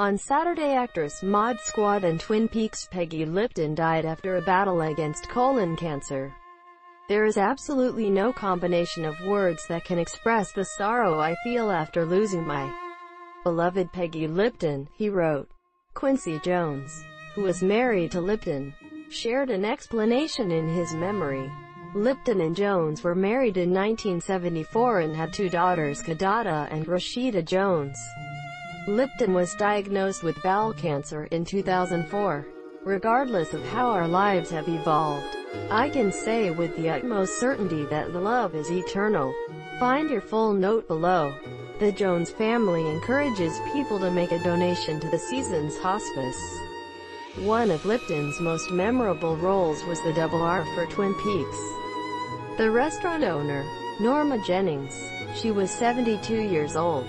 On Saturday actress Mod Squad and Twin Peaks Peggy Lipton died after a battle against colon cancer. There is absolutely no combination of words that can express the sorrow I feel after losing my beloved Peggy Lipton, he wrote. Quincy Jones, who was married to Lipton, shared an explanation in his memory. Lipton and Jones were married in 1974 and had two daughters Kidada and Rashida Jones. Lipton was diagnosed with bowel cancer in 2004. Regardless of how our lives have evolved, I can say with the utmost certainty that love is eternal. Find your full note below. The Jones family encourages people to make a donation to the Seasons Hospice. One of Lipton's most memorable roles was the double R for Twin Peaks. The restaurant owner, Norma Jennings. She was 72 years old.